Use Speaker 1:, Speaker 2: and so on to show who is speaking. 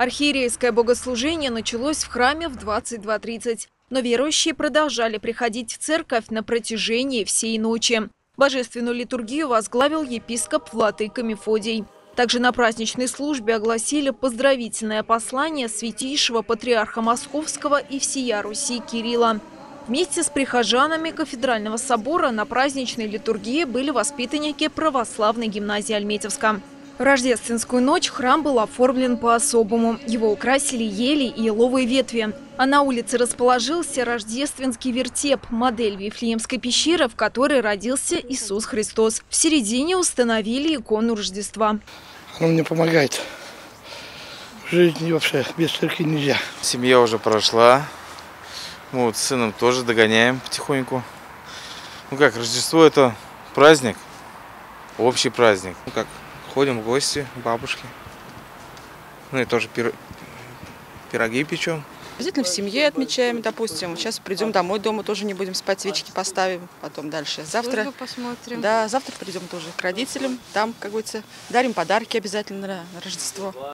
Speaker 1: Архиерейское богослужение началось в храме в 22.30. Но верующие продолжали приходить в церковь на протяжении всей ночи. Божественную литургию возглавил епископ Владыка Мефодий. Также на праздничной службе огласили поздравительное послание святейшего патриарха Московского и всея Руси Кирилла. Вместе с прихожанами кафедрального собора на праздничной литургии были воспитанники православной гимназии Альметьевска. В рождественскую ночь храм был оформлен по-особому. Его украсили ели и еловые ветви. А на улице расположился рождественский вертеп, модель Вифлеемской пещеры, в которой родился Иисус Христос. В середине установили икону Рождества.
Speaker 2: Оно мне помогает. В жизни вообще без церкви нельзя.
Speaker 3: Семья уже прошла. Мы вот с сыном тоже догоняем потихоньку. Ну как, Рождество это праздник, общий праздник. Ну как, ходим в гости к бабушке. Ну и тоже пир... пироги печем.
Speaker 4: Обязательно в семье отмечаем, допустим. Сейчас придем домой, дома тоже не будем спать, свечки поставим, потом дальше. Завтра
Speaker 5: Службу посмотрим.
Speaker 4: Да, завтра придем тоже к родителям. Там, как говорится, дарим подарки обязательно на Рождество.